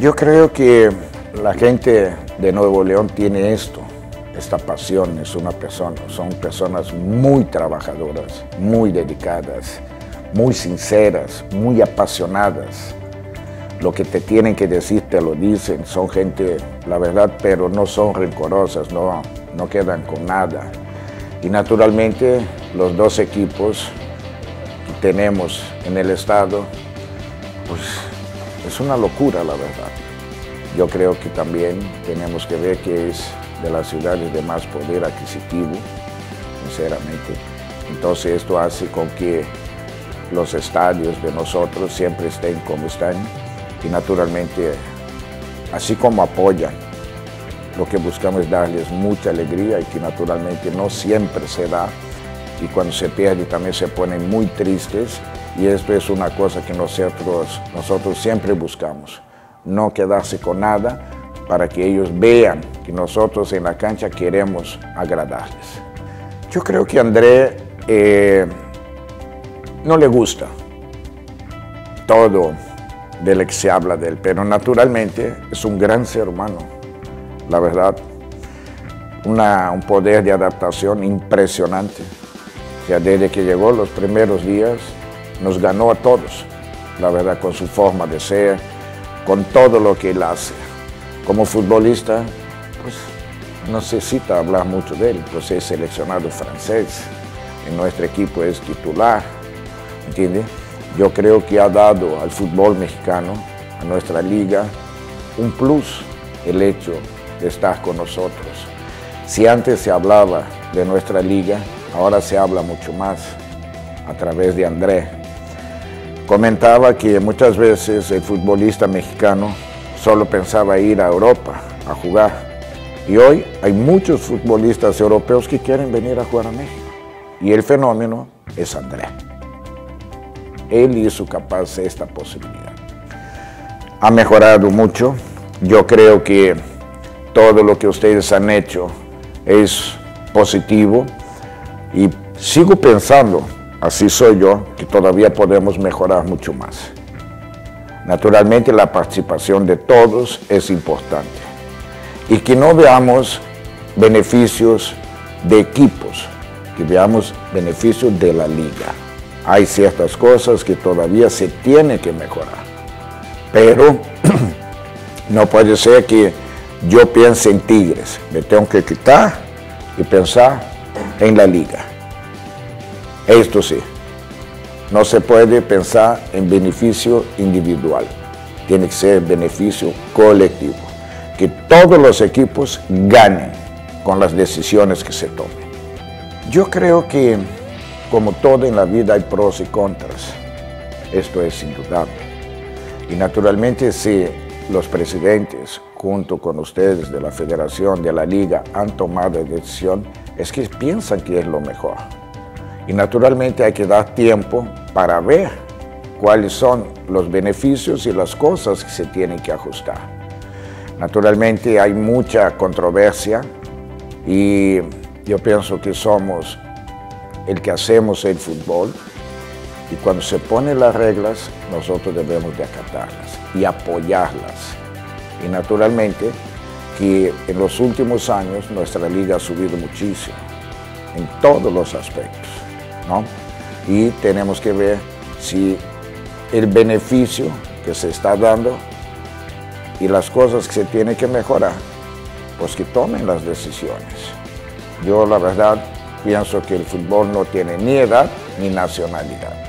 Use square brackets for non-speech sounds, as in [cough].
Yo creo que la gente de Nuevo León tiene esto, esta pasión, es una persona, son personas muy trabajadoras, muy dedicadas, muy sinceras, muy apasionadas. Lo que te tienen que decir te lo dicen, son gente, la verdad, pero no son rencorosas, no, no quedan con nada. Y naturalmente los dos equipos que tenemos en el estado, pues es una locura la verdad. Yo creo que también tenemos que ver que es de las ciudades de más poder adquisitivo, sinceramente. Entonces esto hace con que los estadios de nosotros siempre estén como están y naturalmente, así como apoyan, lo que buscamos es darles mucha alegría y que naturalmente no siempre se da y cuando se pierde también se ponen muy tristes y esto es una cosa que nosotros, nosotros siempre buscamos, no quedarse con nada para que ellos vean que nosotros en la cancha queremos agradarles. Yo creo que André eh, no le gusta todo de lo que se habla de él, pero naturalmente es un gran ser humano, la verdad, un poder de adaptación impresionante. O sea, desde que llegó los primeros días, nos ganó a todos, la verdad, con su forma de ser, con todo lo que él hace. Como futbolista, pues no necesita hablar mucho de él, pues es seleccionado francés, en nuestro equipo es titular, ¿entiende? Yo creo que ha dado al fútbol mexicano, a nuestra liga, un plus el hecho de estar con nosotros. Si antes se hablaba de nuestra liga, ahora se habla mucho más a través de André, Comentaba que muchas veces el futbolista mexicano solo pensaba ir a Europa a jugar. Y hoy hay muchos futbolistas europeos que quieren venir a jugar a México. Y el fenómeno es André. Él hizo capaz esta posibilidad. Ha mejorado mucho. Yo creo que todo lo que ustedes han hecho es positivo y sigo pensando así soy yo, que todavía podemos mejorar mucho más. Naturalmente la participación de todos es importante y que no veamos beneficios de equipos, que veamos beneficios de la liga. Hay ciertas cosas que todavía se tiene que mejorar, pero [clears throat] no puede ser que yo piense en Tigres, me tengo que quitar y pensar en la liga. Esto sí, no se puede pensar en beneficio individual, tiene que ser beneficio colectivo, que todos los equipos ganen con las decisiones que se tomen. Yo creo que, como todo en la vida, hay pros y contras. Esto es indudable. Y naturalmente, si los presidentes, junto con ustedes de la federación, de la liga, han tomado decisión, es que piensan que es lo mejor. Y naturalmente hay que dar tiempo para ver cuáles son los beneficios y las cosas que se tienen que ajustar. Naturalmente hay mucha controversia y yo pienso que somos el que hacemos el fútbol y cuando se ponen las reglas nosotros debemos de acatarlas y apoyarlas. Y naturalmente que en los últimos años nuestra liga ha subido muchísimo en todos los aspectos. Y tenemos que ver si el beneficio que se está dando y las cosas que se tienen que mejorar, pues que tomen las decisiones. Yo la verdad pienso que el fútbol no tiene ni edad ni nacionalidad.